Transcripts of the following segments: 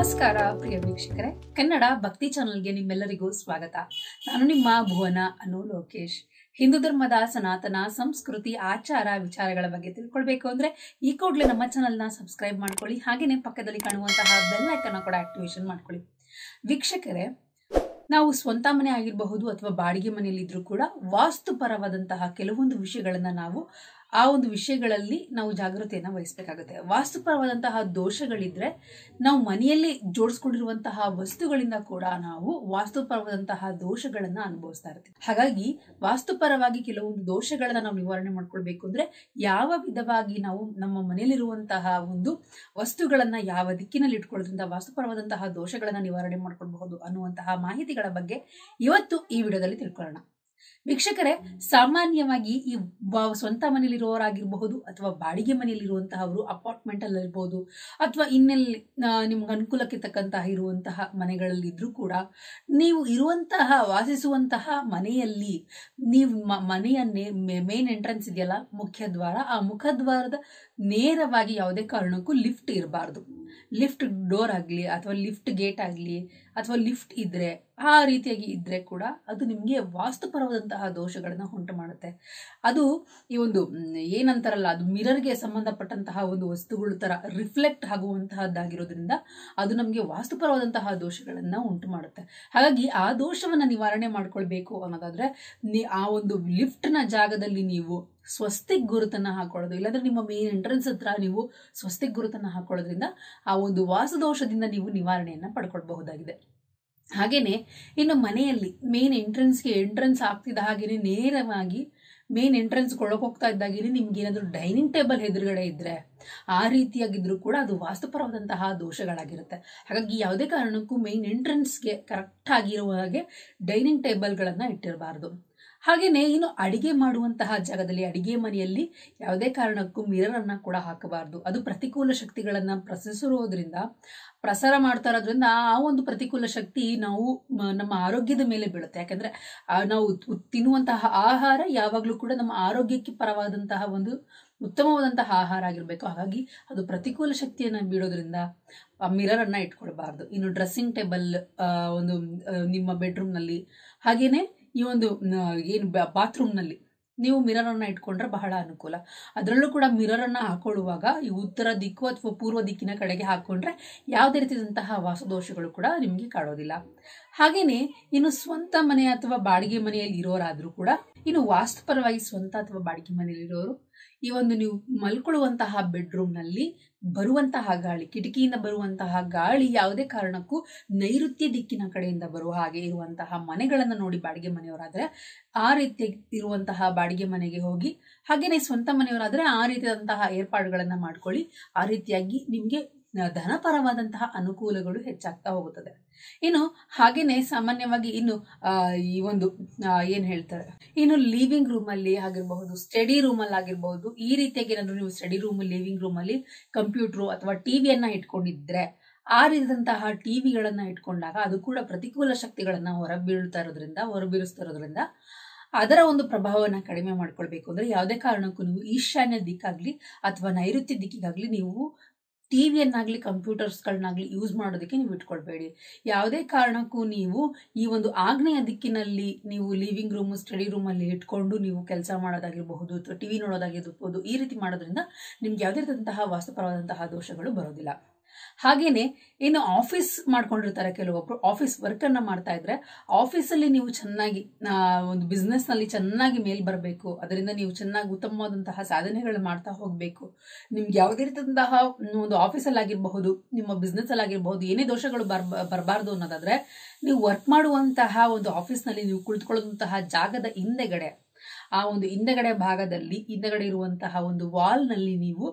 ನಮಸ್ಕಾರ, ಪ್ರಿಯ ವೀಕ್ಷಕರೇ. ಕನ್ನಡ ಭಕ್ತಿ ಚಾನೆಲ್ಗೆ ನಿಮ್ಮೆಲ್ಲರಿಗೂ ಸ್ವಾಗತ. ನಾನು ನಿಮ್ಮ ಭುವನ ಅನು ಲೋಕೇಶ್. ಹಿಂದೂ ಧರ್ಮದ ಸನಾತನ, ಸಂಸ್ಕೃತಿ, ಆಚಾರ, ವಿಚಾರಗಳ ಬಗ್ಗೆ ತಿಳ್ಕೊಳ್ಬೇಕು ಅಂದ್ರೆ ಈ ಕೂಡಲೇ ನಮ್ಮ ಚಾನೆಲ್ನ ಸಬ್ಸ್ಕ್ರೈಬ್ ಮಾಡ್ಕೊಳ್ಳಿ, ಹಾಗೇನೆ ಪಕ್ಕದಲ್ಲಿ ಕಾಣುವಂತಹ ಬೆಲ್ ಐಕನ್ ಕೂಡ ಆಕ್ಟಿವೇಶನ್ ಮಾಡ್ಕೊಳ್ಳಿ. ವೀಕ್ಷಕರೇ, ನಾವು ಸ್ವಂತ ಮನೆ ಆಗಿರಬಹುದು ಅಥವಾ ಬಾಡಿಗೆ ಮನೆಯಲ್ಲಿದ್ರೂ ಕೂಡ ವಾಸ್ತುಪರವಾದಂತಹ ಕೆಲವೊಂದು ವಿಷಯಗಳನ್ನ ನಾವು ಆ ಒಂದು ವಿಷಯಗಳಲ್ಲಿ ನಾವು ಜಾಗೃತಿಯನ್ನ ವಹಿಸಬೇಕಾಗುತ್ತೆ. ವಾಸ್ತುಪರವಾದಂತಹ ದೋಷಗಳಿದ್ರೆ ನಾವು ಮನೆಯಲ್ಲಿ ಜೋಡಿಸ್ಕೊಂಡಿರುವಂತಹ ವಸ್ತುಗಳಿಂದ ಕೂಡ ನಾವು ವಾಸ್ತುಪರವಾದಂತಹ ದೋಷಗಳನ್ನು ಅನುಭವಿಸ್ತಾ ಇರ್ತೀವಿ. ಹಾಗಾಗಿ ವಾಸ್ತುಪರವಾಗಿ ಕೆಲವೊಂದು ದೋಷಗಳನ್ನು ನಾವು ನಿವಾರಣೆ ಮಾಡ್ಕೊಳ್ಬೇಕು ಅಂದ್ರೆ ಯಾವ ವಿಧವಾಗಿ ನಾವು ನಮ್ಮ ಮನೆಯಲ್ಲಿರುವಂತಹ ಒಂದು ವಸ್ತುಗಳನ್ನು ಯಾವ ದಿಕ್ಕಿನಲ್ಲಿ ಇಟ್ಕೊಳ್ಳೋದ್ರಿಂದ ವಾಸ್ತುಪರವಾದಂತಹ ದೋಷಗಳನ್ನು ನಿವಾರಣೆ ಮಾಡ್ಕೊಳ್ಬಹುದು ಅನ್ನುವಂತಹ ಮಾಹಿತಿಗಳ ಬಗ್ಗೆ ಇವತ್ತು ಈ ವಿಡಿಯೋದಲ್ಲಿ ತಿಳ್ಕೊಳ್ಳೋಣ. ವೀಕ್ಷಕರೇ, ಸಾಮಾನ್ಯವಾಗಿ ಈ ಸ್ವಂತ ಮನೆಯಲ್ಲಿರುವವರಾಗಿರಬಹುದು ಅಥವಾ ಬಾಡಿಗೆ ಮನೆಯಲ್ಲಿರುವಂತಹವರು ಅಪಾರ್ಟ್ಮೆಂಟ್ ಅಲ್ಲಿ ಇರ್ಬೋದು ಅಥವಾ ಇನ್ನೆಲ್ಲಿ ನಿಮ್ಗೆ ಅನುಕೂಲಕ್ಕೆ ತಕ್ಕಂತಹ ಇರುವಂತಹ ಮನೆಗಳಲ್ಲಿ ಇದ್ರೂ ಕೂಡ ನೀವು ಇರುವಂತಹ, ವಾಸಿಸುವಂತಹ ಮನೆಯಲ್ಲಿ ನೀವು ಮನೆಯ ಮೇನ್ ಎಂಟ್ರೆನ್ಸ್ ಇದೆಯಲ್ಲ, ಮುಖ್ಯ ದ್ವಾರ. ಆ ಮುಖದ್ವಾರದ ನೇರವಾಗಿ ಯಾವುದೇ ಕಾರಣಕ್ಕೂ ಲಿಫ್ಟ್ ಇರಬಾರ್ದು. ಲಿಫ್ಟ್ ಡೋರ್ ಆಗಲಿ ಅಥವಾ ಲಿಫ್ಟ್ ಗೇಟ್ ಆಗಲಿ ಅಥವಾ ಲಿಫ್ಟ್ ಇದ್ದರೆ ಆ ರೀತಿಯಾಗಿ ಇದ್ದರೆ ಕೂಡ ಅದು ನಿಮಗೆ ವಾಸ್ತುಪರವಾದಂತಹ ದೋಷಗಳನ್ನು ಉಂಟು ಮಾಡುತ್ತೆ. ಅದು ಈ ಒಂದು ಏನಂತಾರಲ್ಲ, ಅದು ಮಿರರ್ಗೆ ಸಂಬಂಧಪಟ್ಟಂತಹ ಒಂದು ವಸ್ತುಗಳು ತರ ರಿಫ್ಲೆಕ್ಟ್ ಆಗುವಂತಹದ್ದಾಗಿರೋದ್ರಿಂದ ಅದು ನಮಗೆ ವಾಸ್ತುಪರವಾದಂತಹ ದೋಷಗಳನ್ನು ಉಂಟು ಮಾಡುತ್ತೆ. ಹಾಗಾಗಿ ಆ ದೋಷವನ್ನ ನಿವಾರಣೆ ಮಾಡ್ಕೊಳ್ಬೇಕು ಅನ್ನೋದಾದರೆ ಆ ಒಂದು ಲಿಫ್ಟ್ನ ಜಾಗದಲ್ಲಿ ನೀವು ಸ್ವಸ್ತಿಕ್ ಗುರುತನ್ನ ಹಾಕೊಳ್ಳೋದು. ಇಲ್ಲಾಂದ್ರೆ ನಿಮ್ಮ ಮೇನ್ ಎಂಟ್ರೆನ್ಸ್ ಹತ್ರ ನೀವು ಸ್ವಸ್ತಿಕ್ ಗುರುತನ್ನ ಹಾಕೊಳ್ಳೋದ್ರಿಂದ ಆ ಒಂದು ವಾಸದೋಷದಿಂದ ನೀವು ನಿವಾರಣೆಯನ್ನ ಪಡ್ಕೊಳ್ಬಹುದಾಗಿದೆ. ಹಾಗೇನೆ ಇನ್ನು ಮನೆಯಲ್ಲಿ ಮೇನ್ ಎಂಟ್ರೆನ್ಸ್ಗೆ ಎಂಟ್ರೆನ್ಸ್ ಆಗ್ತಿದ್ದ ಹಾಗೇನೆ ನೇರವಾಗಿ ಮೇನ್ ಎಂಟ್ರೆನ್ಸ್ ಕೊಳಕ್ ಹೋಗ್ತಾ ಇದ್ದಾಗೇನೆ ನಿಮ್ಗೆ ಏನಾದ್ರು ಡೈನಿಂಗ್ ಟೇಬಲ್ ಎದುರುಗಡೆ ಇದ್ರೆ ಆ ರೀತಿಯಾಗಿದ್ರು ಕೂಡ ಅದು ವಾಸ್ತುಪರವಾದಂತಹ ದೋಷಗಳಾಗಿರುತ್ತೆ. ಹಾಗಾಗಿ ಯಾವುದೇ ಕಾರಣಕ್ಕೂ ಮೇನ್ ಎಂಟ್ರೆನ್ಸ್ಗೆ ಕರೆಕ್ಟ್ ಆಗಿರುವ ಹಾಗೆ ಡೈನಿಂಗ್ ಟೇಬಲ್ಗಳನ್ನು ಇಟ್ಟಿರಬಾರ್ದು. ಹಾಗೇನೆ ಇನ್ನು ಅಡಿಗೆ ಮಾಡುವಂತಹ ಜಾಗದಲ್ಲಿ, ಅಡಿಗೆ ಮನೆಯಲ್ಲಿ ಯಾವುದೇ ಕಾರಣಕ್ಕೂ ಮಿರರ್ ಅನ್ನ ಕೂಡ ಹಾಕಬಾರ್ದು. ಅದು ಪ್ರತಿಕೂಲ ಶಕ್ತಿಗಳನ್ನ ಪ್ರಸರಿಸಿರೋದ್ರಿಂದ, ಪ್ರಸಾರ ಮಾಡ್ತಾ ಇರೋದ್ರಿಂದ ಆ ಒಂದು ಪ್ರತಿಕೂಲ ಶಕ್ತಿ ನಾವು ನಮ್ಮ ಆರೋಗ್ಯದ ಮೇಲೆ ಬೀಳುತ್ತೆ. ಯಾಕಂದ್ರೆ ನಾವು ತಿನ್ನುವಂತಹ ಆಹಾರ ಯಾವಾಗಲೂ ಕೂಡ ನಮ್ಮ ಆರೋಗ್ಯಕ್ಕೆ ಪರವಾದಂತಹ ಒಂದು ಉತ್ತಮವಾದಂತಹ ಆಹಾರ ಆಗಿರಬೇಕು. ಹಾಗಾಗಿ ಅದು ಪ್ರತಿಕೂಲ ಶಕ್ತಿಯನ್ನ ಬೀಳೋದ್ರಿಂದ ಮಿರರ್ ಅನ್ನ ಇಟ್ಕೊಳ್ಬಾರ್ದು. ಇನ್ನು ಡ್ರೆಸ್ಸಿಂಗ್ ಟೇಬಲ್ ಒಂದು ನಿಮ್ಮ ಬೆಡ್ರೂಮ್ನಲ್ಲಿ ಹಾಗೇನೆ ಈ ಒಂದು ಏನು ಬಾತ್ರೂಮ್ನಲ್ಲಿ ನೀವು ಮಿರರನ್ನು ಇಟ್ಕೊಂಡ್ರೆ ಬಹಳ ಅನುಕೂಲ. ಅದರಲ್ಲೂ ಕೂಡ ಮಿರರನ್ನು ಹಾಕೊಳ್ಳುವಾಗ ಈ ಉತ್ತರ ದಿಕ್ಕು ಅಥವಾ ಪೂರ್ವ ದಿಕ್ಕಿನ ಕಡೆಗೆ ಹಾಕೊಂಡ್ರೆ ಯಾವುದೇ ರೀತಿಯಾದಂತಹ ವಾಸದೋಷಗಳು ಕೂಡ ನಿಮಗೆ ಕಾಡೋದಿಲ್ಲ ಹಾಗೆಯೇ ಇನ್ನು ಸ್ವಂತ ಮನೆ ಅಥವಾ ಬಾಡಿಗೆ ಮನೆಯಲ್ಲಿ ಇರೋರಾದರೂ ಕೂಡ ಇನ್ನು ವಾಸ್ತುಪರವಾಗಿ ಸ್ವಂತ ಅಥವಾ ಬಾಡಿಗೆ ಮನೆಯಲ್ಲಿರೋರು, ಈ ಒಂದು ನೀವು ಮಲ್ಕೊಳ್ಳುವಂತಹ ಬೆಡ್ರೂಮ್ನಲ್ಲಿ ಬರುವಂತಹ ಗಾಳಿ, ಕಿಟಕಿಯಿಂದ ಬರುವಂತಹ ಗಾಳಿ ಯಾವುದೇ ಕಾರಣಕ್ಕೂ ನೈಋತ್ಯ ದಿಕ್ಕಿನ ಕಡೆಯಿಂದ ಬರುವ ಹಾಗೆ ಇರುವಂತಹ ಮನೆಗಳನ್ನು ನೋಡಿ ಬಾಡಿಗೆ ಮನೆಯವರಾದರೆ, ಆ ರೀತಿ ಇರುವಂತಹ ಬಾಡಿಗೆ ಮನೆಗೆ ಹೋಗಿ ಹಾಗೆಯೇ ಸ್ವಂತ ಮನೆಯವರಾದರೆ ಆ ರೀತಿಯಾದಂತಹ ಏರ್ಪಾಡುಗಳನ್ನು ಮಾಡ್ಕೊಳ್ಳಿ, ಆ ರೀತಿಯಾಗಿ ನಿಮ್ಗೆ ಧನಪರವಾದಂತಹ ಅನುಕೂಲಗಳು ಹೆಚ್ಚಾಗ್ತಾ ಹೋಗುತ್ತದೆ. ಇನ್ನು ಹಾಗೇನೆ ಸಾಮಾನ್ಯವಾಗಿ ಇನ್ನು ಈ ಒಂದು ಏನ್ ಹೇಳ್ತಾರೆ, ಇನ್ನು ಲಿವಿಂಗ್ ರೂಮ್ ಅಲ್ಲಿ ಆಗಿರಬಹುದು ಸ್ಟಡಿ ರೂಮ್ ಅಲ್ಲಿ ಆಗಿರಬಹುದು, ಈ ರೀತಿಯಾಗಿ ಏನಾದ್ರು ನೀವು ಸ್ಟಡಿ ರೂಮ್ ಲಿವಿಂಗ್ ರೂಮ್ ಅಲ್ಲಿ ಕಂಪ್ಯೂಟರ್ ಅಥವಾ ಟಿವಿಯನ್ನ ಇಟ್ಕೊಂಡಿದ್ರೆ, ಆ ರೀತಿಯಂತಹ ಟಿವಿಗಳನ್ನ ಇಟ್ಕೊಂಡಾಗ ಅದು ಕೂಡ ಪ್ರತಿಕೂಲ ಶಕ್ತಿಗಳನ್ನ ಹೊರಬೀಳ್ತಾ ಇರೋದ್ರಿಂದ ಹೊರಬೀರಿಸ್ತಾ ಇರೋದ್ರಿಂದ ಅದರ ಒಂದು ಪ್ರಭಾವವನ್ನು ಕಡಿಮೆ ಮಾಡ್ಕೊಳ್ಬೇಕು. ಅಂದ್ರೆ ಯಾವುದೇ ಕಾರಣಕ್ಕೂ ನೀವು ಈಶಾನ್ಯ ದಿಕ್ಕಾಗ್ಲಿ ಅಥವಾ ನೈಋತ್ಯ ದಿಕ್ಕಿಗಾಗ್ಲಿ ನೀವು ಟಿವಿಯನ್ನಾಗ್ಲಿ ಕಂಪ್ಯೂಟರ್ಸ್ಗಳನ್ನಾಗಲಿ ಯೂಸ್ ಮಾಡೋದಕ್ಕೆ ನೀವು ಇಟ್ಕೊಳ್ಬೇಡಿ. ಯಾವುದೇ ಕಾರಣಕ್ಕೂ ನೀವು ಈ ಒಂದು ಆಗ್ನೇಯ ದಿಕ್ಕಿನಲ್ಲಿ ನೀವು ಲಿವಿಂಗ್ ರೂಮ್, ಸ್ಟಡಿ ರೂಮಲ್ಲಿ ಇಟ್ಕೊಂಡು ನೀವು ಕೆಲಸ ಮಾಡೋದಾಗಿರಬಹುದು ಅಥವಾ ಟಿವಿ ನೋಡೋದಾಗಿರ್ಬೋದು ಈ ರೀತಿ ಮಾಡೋದ್ರಿಂದ ನಿಮ್ಗೆ ಯಾವುದೇ ರೀತಿಯಾದಂತಹ ವಾಸ್ತುಪರವಾದಂತಹ ದೋಷಗಳು ಬರೋದಿಲ್ಲ. ಹಾಗೇನೆ, ಇನ್ನು ಆಫೀಸ್ ಮಾಡ್ಕೊಂಡಿರ್ತಾರೆ ಕೆಲವೊಬ್ರು. ಆಫೀಸ್ ವರ್ಕ್ ಅನ್ನ ಮಾಡ್ತಾ ಇದ್ರೆ ಆಫೀಸಲ್ಲಿ ನೀವು ಚೆನ್ನಾಗಿ ಒಂದು ಬಿಸ್ನೆಸ್ನಲ್ಲಿ ಚೆನ್ನಾಗಿ ಮೇಲ್ ಬರಬೇಕು. ಅದರಿಂದ ನೀವು ಚೆನ್ನಾಗಿ ಉತ್ತಮವಾದಂತಹ ಸಾಧನೆಗಳು ಮಾಡ್ತಾ ಹೋಗಬೇಕು. ನಿಮ್ಗೆ ಯಾವುದೇ ರೀತಿಯಂತಹ ಒಂದು ಆಫೀಸಲ್ಲಿ ಆಗಿರಬಹುದು, ನಿಮ್ಮ ಬಿಸ್ನೆಸ್ ಅಲ್ಲಿ ಆಗಿರಬಹುದು, ಏನೇ ದೋಷಗಳು ಬರ್ ಬರಬಾರ್ದು ಅನ್ನೋದಾದ್ರೆ, ನೀವು ವರ್ಕ್ ಮಾಡುವಂತಹ ಒಂದು ಆಫೀಸ್ನಲ್ಲಿ ನೀವು ಕುಳಿತುಕೊಳ್ಳುವಂತಹ ಜಾಗದ ಹಿಂದೆಗಡೆ ಆ ಒಂದು ಹಿಂದಗಡೆ ಭಾಗದಲ್ಲಿ ಹಿಂದಗಡೆ ಇರುವಂತಹ ಒಂದು ವಾಲ್ನಲ್ಲಿ ನೀವು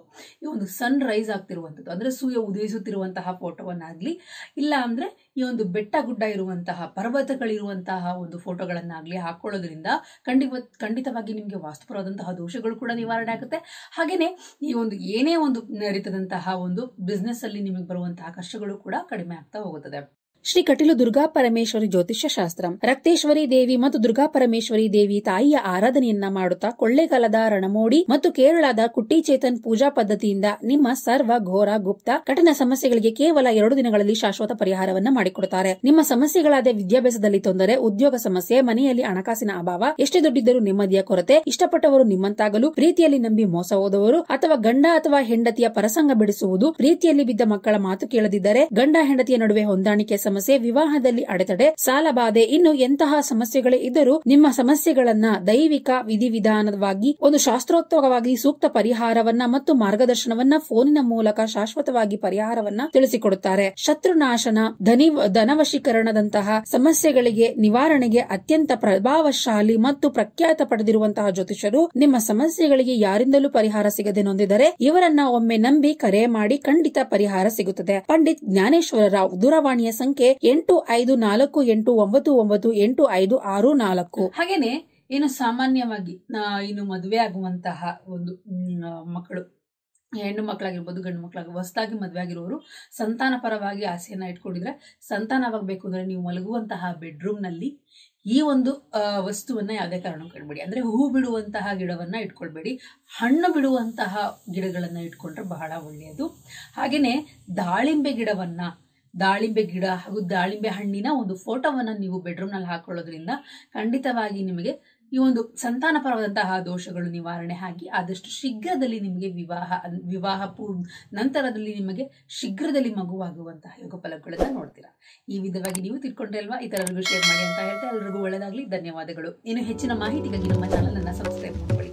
ಈ ಒಂದು ಸನ್ ರೈಸ್ ಆಗ್ತಿರುವಂಥದ್ದು. ಅಂದ್ರೆ ಸೂರ್ಯ ಉದಯಿಸುತ್ತಿರುವಂತಹ ಫೋಟೋವನ್ನಾಗಲಿ ಇಲ್ಲ ಅಂದ್ರೆ ಈ ಒಂದು ಬೆಟ್ಟ ಗುಡ್ಡ ಇರುವಂತಹ, ಪರ್ವತಗಳಿರುವಂತಹ ಒಂದು ಫೋಟೋಗಳನ್ನಾಗ್ಲಿ ಹಾಕೊಳ್ಳೋದ್ರಿಂದ ಖಂಡಿತ ಖಂಡಿತವಾಗಿ ನಿಮಗೆ ವಾಸ್ತುಪರವಾದಂತಹ ದೋಷಗಳು ಕೂಡ ನಿವಾರಣೆ ಆಗುತ್ತೆ. ಹಾಗೆಯೇ ಈ ಒಂದು ಏನೇ ಒಂದು ರೀತಿಯಾದಂತಹ ಒಂದು ಬಿಸ್ನೆಸ್ ಅಲ್ಲಿ ನಿಮಗೆ ಬರುವಂತಹ ಕಷ್ಟಗಳು ಕೂಡ ಕಡಿಮೆ ಆಗ್ತಾ ಹೋಗುತ್ತದೆ. ಶ್ರೀ ಕಟೀಲು ದುರ್ಗಾ ಪರಮೇಶ್ವರಿ ಜ್ಯೋತಿಷ್ಯ ಶಾಸ್ತ್ರ. ರಕ್ತೇಶ್ವರಿ ದೇವಿ ಮತ್ತು ದುರ್ಗಾ ಪರಮೇಶ್ವರಿ ದೇವಿ ತಾಯಿಯ ಆರಾಧನೆಯನ್ನ ಮಾಡುತ್ತಾ ಕೊಳ್ಳೆಗಾಲದ ರಣಮೋಡಿ ಮತ್ತು ಕೇರಳದ ಕುಟ್ಟಿ ಚೇತನ್ ಪೂಜಾ ಪದ್ಧತಿಯಿಂದ ನಿಮ್ಮ ಸರ್ವ ಘೋರ, ಗುಪ್ತ, ಕಠಿಣ ಸಮಸ್ಯೆಗಳಿಗೆ ಕೇವಲ ಎರಡು ದಿನಗಳಲ್ಲಿ ಶಾಶ್ವತ ಪರಿಹಾರವನ್ನ ಮಾಡಿಕೊಡುತ್ತಾರೆ. ನಿಮ್ಮ ಸಮಸ್ಯೆಗಳಾದ ವಿದ್ಯಾಭ್ಯಾಸದಲ್ಲಿ ತೊಂದರೆ, ಉದ್ಯೋಗ ಸಮಸ್ಯೆ, ಮನೆಯಲ್ಲಿ ಹಣಕಾಸಿನ ಅಭಾವ, ಎಷ್ಟೇ ದುಡ್ಡಿದ್ದರೂ ನೆಮ್ಮದಿಯ ಕೊರತೆ, ಇಷ್ಟಪಟ್ಟವರು ನಿಮ್ಮಂತಾಗಲು ಪ್ರೀತಿಯಲ್ಲಿ ನಂಬಿ ಮೋಸ ಹೋದವರು ಅಥವಾ ಗಂಡ ಅಥವಾ ಹೆಂಡತಿಯ ಪರಸಂಗ ಬಿಡಿಸುವುದು ಪ್ರೀತಿಯಲ್ಲಿ ಬಿದ್ದ ಮಕ್ಕಳ ಮಾತು ಕೇಳದಿದ್ದರೆ ಗಂಡ ಹೆಂಡತಿಯ ನಡುವೆ ಹೊಂದಾಣಿಕೆ ಸಮಸ್ಯೆ ವಿವಾಹದಲ್ಲಿ ಅಡೆತಡೆ, ಸಾಲಬಾಧೆ, ಇನ್ನು ಎಂತಹ ಸಮಸ್ಯೆಗಳೇ ಇದ್ದರೂ ನಿಮ್ಮ ಸಮಸ್ಯೆಗಳನ್ನ ದೈವಿಕ ವಿಧಿವಿಧಾನವಾಗಿ, ಒಂದು ಶಾಸ್ತ್ರೋಕ್ತವಾಗಿ ಸೂಕ್ತ ಪರಿಹಾರವನ್ನ ಮತ್ತು ಮಾರ್ಗದರ್ಶನವನ್ನ ಫೋನಿನ ಮೂಲಕ ಶಾಶ್ವತವಾಗಿ ಪರಿಹಾರವನ್ನ ತಿಳಿಸಿಕೊಡುತ್ತಾರೆ. ಶತ್ರುನಾಶನ, ಧನಿ, ಧನವಶೀಕರಣದಂತಹ ಸಮಸ್ಯೆಗಳಿಗೆ ನಿವಾರಣೆಗೆ ಅತ್ಯಂತ ಪ್ರಭಾವಶಾಲಿ ಮತ್ತು ಪ್ರಖ್ಯಾತ ಪಡೆದಿರುವಂತಹ ಜ್ಯೋತಿಷರು ನಿಮ್ಮ ಸಮಸ್ಯೆಗಳಿಗೆ ಯಾರಿಂದಲೂ ಪರಿಹಾರ ಸಿಗದೆ ನೊಂದಿದರೆ ಇವರನ್ನ ಒಮ್ಮೆ ನಂಬಿ ಕರೆ ಮಾಡಿ ಖಂಡಿತ ಪರಿಹಾರ ಸಿಗುತ್ತದೆ. ಪಂಡಿತ್ ಜ್ಞಾನೇಶ್ವರ ರಾವ್ ದೂರವಾಣಿಯ ಸಂಖ್ಯೆ ಎಂಟು ಐದು ನಾಲ್ಕು ಎಂಟು ಒಂಬತ್ತು ಒಂಬತ್ತು ಎಂಟು ಐದು ಆರು ನಾಲ್ಕು. ಹಾಗೇನೆ, ಏನು ಸಾಮಾನ್ಯವಾಗಿ ಇನ್ನು ಮದುವೆ ಆಗುವಂತಹ ಒಂದು ಮಕ್ಕಳು, ಹೆಣ್ಣು ಮಕ್ಕಳಾಗಿರ್ಬೋದು, ಗಂಡು ಮಕ್ಕಳಾಗಿ, ಹೊಸದಾಗಿ ಮದುವೆ ಆಗಿರೋರು ಸಂತಾನ ಪರವಾಗಿ ಆಸೆಯನ್ನ ಇಟ್ಕೊಂಡಿದ್ರೆ, ಸಂತಾನವಾಗಬೇಕು ಅಂದ್ರೆ ನೀವು ಮಲಗುವಂತಹ ಬೆಡ್ರೂಮ್ನಲ್ಲಿ ಈ ಒಂದು ವಸ್ತುವನ್ನ ಯಾವುದೇ ಕಾರಣಕ್ಕೂ ಇಡಬೇಡಿ. ಅಂದ್ರೆ ಹೂ ಬಿಡುವಂತಹ ಗಿಡವನ್ನ ಇಟ್ಕೊಳ್ಬೇಡಿ. ಹಣ್ಣು ಬಿಡುವಂತಹ ಗಿಡಗಳನ್ನು ಇಟ್ಕೊಂಡ್ರೆ ಬಹಳ ಒಳ್ಳೆಯದು. ಹಾಗೆಯೇ ದಾಳಿಂಬೆ ಗಿಡವನ್ನ ದಾಳಿಂಬೆ ಗಿಡ ಹಾಗೂ ದಾಳಿಂಬೆ ಹಣ್ಣಿನ ಒಂದು ಫೋಟೋವನ್ನು ನೀವು ಬೆಡ್ರೂಮ್ನಲ್ಲಿ ಹಾಕೊಳ್ಳೋದ್ರಿಂದ ಖಂಡಿತವಾಗಿ ನಿಮಗೆ ಈ ಒಂದು ಸಂತಾನ ಪರವಾದಂತಹ ದೋಷಗಳು ನಿವಾರಣೆ ಆಗಿ ಆದಷ್ಟು ಶೀಘ್ರದಲ್ಲಿ ನಿಮಗೆ ವಿವಾಹ ವಿವಾಹ ಪೂರ್ ನಂತರದಲ್ಲಿ ನಿಮಗೆ ಶೀಘ್ರದಲ್ಲಿ ಮಗುವಾಗುವಂತಹ ಯೋಗ ಫಲಗಳನ್ನು ನೋಡ್ತೀರಾ. ಈ ವಿಧವಾಗಿ ನೀವು ತಿಳ್ಕೊಂಡ್ರೆ ಅಲ್ವಾ? ಇತರರಿಗೂ ಶೇರ್ ಮಾಡಿ ಅಂತ ಹೇಳ್ತಾ ಎಲ್ಲರಿಗೂ ಒಳ್ಳೆಯದಾಗಲಿ ಧನ್ಯವಾದಗಳು. ಇನ್ನು ಹೆಚ್ಚಿನ ಮಾಹಿತಿಗಾಗಿ ನಮ್ಮ ಚಾನಲ್ ಅನ್ನ ಸಬ್ಸ್ಕ್ರೈಬ್ ಮಾಡ್ಕೊಳ್ಳಿ.